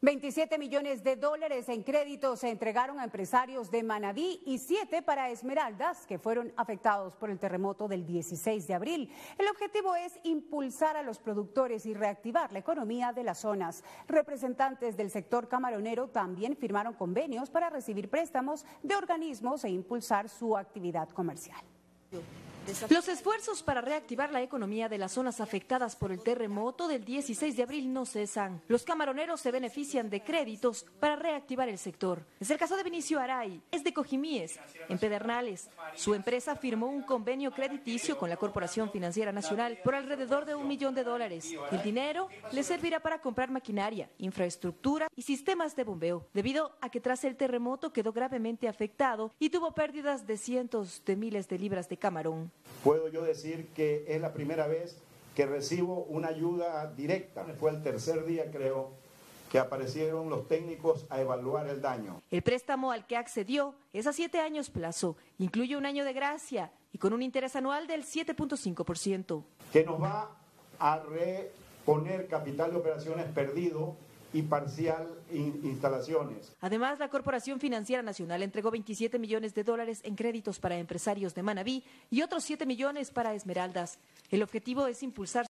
27 millones de dólares en créditos se entregaron a empresarios de Manabí y 7 para Esmeraldas, que fueron afectados por el terremoto del 16 de abril. El objetivo es impulsar a los productores y reactivar la economía de las zonas. Representantes del sector camaronero también firmaron convenios para recibir préstamos de organismos e impulsar su actividad comercial. Los esfuerzos para reactivar la economía de las zonas afectadas por el terremoto del 16 de abril no cesan. Los camaroneros se benefician de créditos para reactivar el sector. Es el caso de Vinicio Aray, es de Cojimíes, en Pedernales. Su empresa firmó un convenio crediticio con la Corporación Financiera Nacional por alrededor de un millón de dólares. El dinero le servirá para comprar maquinaria, infraestructura y sistemas de bombeo, debido a que tras el terremoto quedó gravemente afectado y tuvo pérdidas de cientos de miles de libras de camarón puedo yo decir que es la primera vez que recibo una ayuda directa. Fue el tercer día, creo, que aparecieron los técnicos a evaluar el daño. El préstamo al que accedió es a siete años plazo, incluye un año de gracia y con un interés anual del 7.5%. Que nos va a reponer capital de operaciones perdido y parcial instalaciones. Además, la Corporación Financiera Nacional entregó 27 millones de dólares en créditos para empresarios de Manabí y otros 7 millones para Esmeraldas. El objetivo es impulsar